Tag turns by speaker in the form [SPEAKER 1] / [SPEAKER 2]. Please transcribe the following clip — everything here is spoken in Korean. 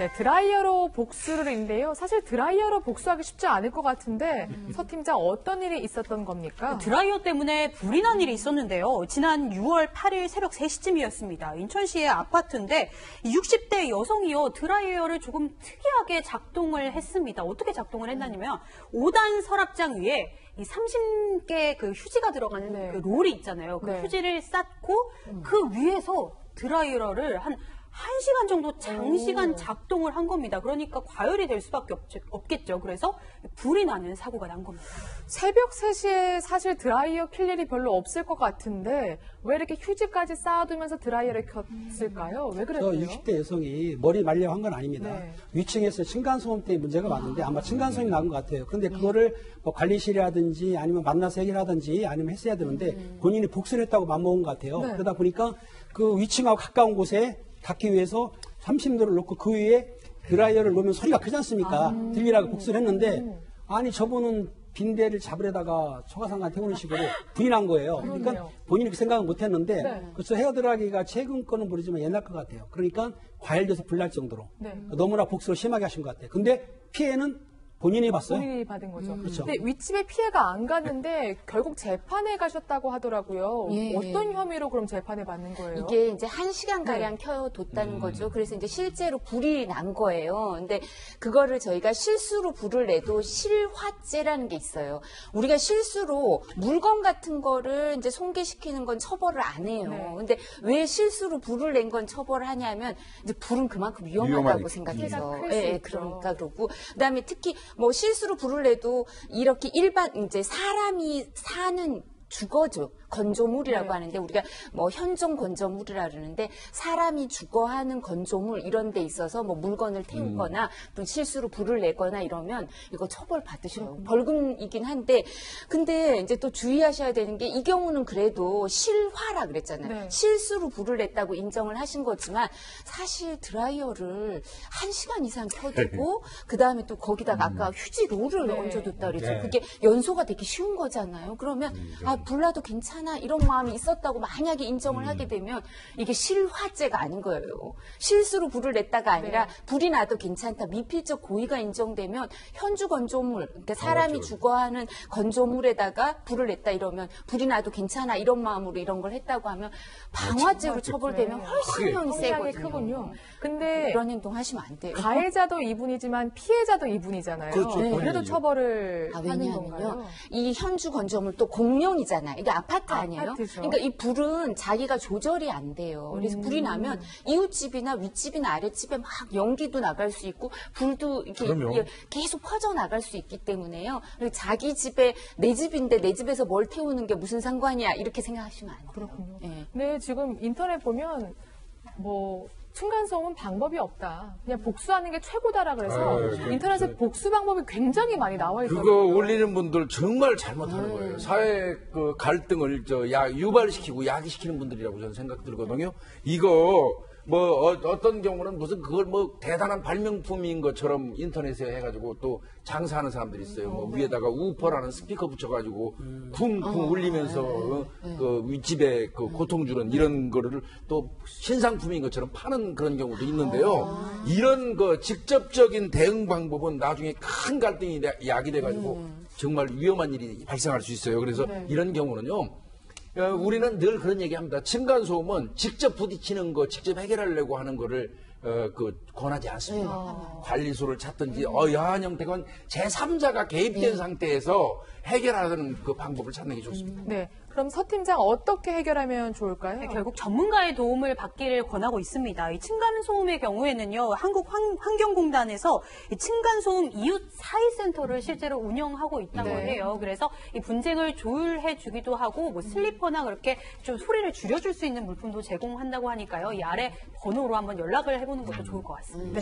[SPEAKER 1] 네, 드라이어로 복수를인데요. 사실 드라이어로 복수하기 쉽지 않을 것 같은데 서 팀장 어떤 일이 있었던 겁니까?
[SPEAKER 2] 드라이어 때문에 불이 난 일이 있었는데요. 지난 6월 8일 새벽 3시쯤이었습니다. 인천시의 아파트인데 60대 여성이요 드라이어를 조금 특이하게 작동을 했습니다. 어떻게 작동을 했냐면 5단 서랍장 위에 이 30개 그 휴지가 들어가는
[SPEAKER 1] 네.
[SPEAKER 2] 그 롤이 있잖아요. 그
[SPEAKER 1] 네.
[SPEAKER 2] 휴지를 쌓고 그 위에서 드라이어를 한 1시간 정도 장시간
[SPEAKER 1] 오.
[SPEAKER 2] 작동을 한 겁니다. 그러니까 과열이 될 수밖에 없, 겠죠 그래서 불이 나는 사고가 난 겁니다.
[SPEAKER 1] 새벽 3시에 사실 드라이어 킬 일이 별로 없을 것 같은데 왜 이렇게 휴지까지 쌓아두면서 드라이어를 켰을까요?
[SPEAKER 3] 왜저
[SPEAKER 1] 그랬어요?
[SPEAKER 3] 60대 여성이 머리 말려 한 건 아닙니다.
[SPEAKER 1] 네.
[SPEAKER 3] 위층에서 층간소음 때문에 문제가 많은데 아마 층간소음이 난 것 같아요. 그런데 그거를 뭐 관리실이라든지 아니면 만나서 해결하든지 아니면 했어야 되는데 본인이 복수를 했다고 맘먹은 것 같아요.
[SPEAKER 1] 네.
[SPEAKER 3] 그러다 보니까 그 위층하고 가까운 곳에 닿기 위해서 30도를 놓고 그 위에 드라이어를 놓으면 소리가 크지 않습니까? 들리라고 복수를 했는데 아니 저분은 빈대를 잡으려다가 초가상간 태우는 식으로 난 거예요. 그러니까
[SPEAKER 1] 그러네요.
[SPEAKER 3] 본인이 그 생각은 못 했는데
[SPEAKER 1] 네.
[SPEAKER 3] 그래서 헤어드라이기가 최근 거는 모르지만 옛날 것 같아요. 그러니까 과열돼서 불날 정도로
[SPEAKER 1] 네.
[SPEAKER 3] 너무나 복수를 심하게 하신 것 같아요. 근데 피해는 본인이 봤어요.
[SPEAKER 1] 본인이 받은 거죠.
[SPEAKER 3] 그렇죠.
[SPEAKER 1] 근데 윗집에 피해가 안 갔는데 결국 재판에 가셨다고 하더라고요.
[SPEAKER 4] 예.
[SPEAKER 1] 어떤 혐의로 그럼 재판에 받는 거예요?
[SPEAKER 4] 이게 이제 한 시간
[SPEAKER 1] 네.
[SPEAKER 4] 가량 켜뒀다는 거죠. 그래서 이제 실제로 불이 난 거예요. 근데 그거를 저희가 실수로 불을 내도 실화죄라는 게 있어요. 우리가 실수로 물건 같은 거를 이제 손괴시키는 건 처벌을 안 해요.
[SPEAKER 1] 네.
[SPEAKER 4] 근데 왜 실수로 불을 낸 건 처벌을 하냐면 이제 불은 그만큼 위험하다고
[SPEAKER 5] 위험하니까.
[SPEAKER 4] 생각해서. 예, 예,
[SPEAKER 1] 있죠.
[SPEAKER 4] 그러니까 그러고 그다음에 특히 뭐 실수로 불을 내도 이렇게 일반 이제 사람이 사는 주거죠. 건조물이라고
[SPEAKER 1] 네.
[SPEAKER 4] 하는데 우리가 뭐 현종 건조물이라 그러는데 사람이 주거하는 건조물 이런 데 있어서 뭐 물건을 태우거나 또 실수로 불을 내거나 이러면 이거 처벌 받으셔요. 벌금이긴 한데 근데 이제 또 주의하셔야 되는 게 이 경우는 그래도 실화라 그랬잖아요.
[SPEAKER 1] 네.
[SPEAKER 4] 실수로 불을 냈다고 인정을 하신 거지만 사실 드라이어를 한 시간 이상 켜두고 그 다음에 또 거기다가 아까 휴지 롤을
[SPEAKER 1] 네.
[SPEAKER 4] 얹어뒀다 그랬죠.
[SPEAKER 3] 네.
[SPEAKER 4] 그게 연소가 되기 쉬운 거잖아요. 그러면 아 불나도 괜찮아 이런 마음이 있었다고 만약에 인정을 하게 되면 이게 실화죄가 아닌 거예요. 실수로 불을 냈다가 아니라
[SPEAKER 1] 네.
[SPEAKER 4] 불이 나도 괜찮다 미필적 고의가 인정되면 현주 건조물 그러니까 사람이 주거하는 건조물에다가 불을 냈다 이러면 불이 나도 괜찮아 이런 마음으로 이런 걸 했다고 하면 방화죄로 처벌되면 훨씬 형이 세거든요.
[SPEAKER 1] 크군요. 근데
[SPEAKER 4] 이런 행동 하시면 안 돼요.
[SPEAKER 1] 가해자도 이분이지만 피해자도 이분이잖아요.
[SPEAKER 5] 그렇죠.
[SPEAKER 1] 네. 그래도. 처벌을
[SPEAKER 4] 아,
[SPEAKER 1] 하는. 건가요?
[SPEAKER 4] 이 현주 건조물 또 공룡이잖아요. 이게 아파트 아니에요?
[SPEAKER 1] 아파트죠.
[SPEAKER 4] 그러니까 이 불은 자기가 조절이 안 돼요. 그래서
[SPEAKER 1] 음.
[SPEAKER 4] 불이 나면 이웃집이나 윗집이나 아랫집에 막 연기도 나갈 수 있고 불도 이렇게
[SPEAKER 5] 그럼요.
[SPEAKER 4] 이게 계속 퍼져 나갈 수 있기 때문에요. 그리고 자기 집에 내 집인데 내 집에서 뭘 태우는 게 무슨 상관이야 이렇게 생각하시면 안 돼요.
[SPEAKER 1] 그렇군요.
[SPEAKER 4] 예.
[SPEAKER 1] 네, 지금 인터넷 보면 뭐 층간소음은 방법이 없다. 그냥 복수하는 게 최고다라 그래서
[SPEAKER 5] 아, 네.
[SPEAKER 1] 인터넷에 복수 방법이 굉장히 많이 나와 있어요.
[SPEAKER 5] 그거 올리는 분들 정말 잘못하는 거예요. 사회 그 갈등을 저 야, 유발시키고 야기시키는 분들이라고 저는 생각 들거든요. 이거 뭐 어, 떤 경우는 무슨 그걸 뭐 대단한 발명품인 것처럼 인터넷에 해가지고 또 장사하는 사람들이 있어요. 뭐 위에다가 우퍼라는 스피커 붙여가지고 쿵쿵 울리면서 어, 그 윗집에 그 고통 주는 이런 거를 또 신상품인 것처럼 파는 그런 경우도 있는데요. 이런 그 직접적인 대응 방법은 나중에 큰 갈등이 야- 야기돼가지고 정말 위험한 일이 발생할 수 있어요. 그래서
[SPEAKER 1] 네.
[SPEAKER 5] 이런 경우는요. 어, 우리는 늘 그런 얘기합니다. 층간소음은 직접 부딪히는 거, 직접 해결하려고 하는 거를 어, 그 권하지 않습니다. 관리소를 찾든지 어, 야한 형태건 제3자가 개입된 상태에서 해결하는 그 방법을 찾는 게 좋습니다.
[SPEAKER 1] 네. 그럼 서 팀장 어떻게 해결하면 좋을까요?
[SPEAKER 2] 네, 결국 전문가의 도움을 받기를 권하고 있습니다. 이 층간소음의 경우에는요, 한국환경공단에서 이 층간소음 이웃 사회센터를 실제로 운영하고 있다고
[SPEAKER 1] 네.
[SPEAKER 2] 해요. 그래서 이 분쟁을 조율해 주기도 하고, 뭐 슬리퍼나 그렇게 좀 소리를 줄여줄 수 있는 물품도 제공한다고 하니까요. 이 아래 번호로 한번 연락을 해보는 것도 좋을 것 같습니다.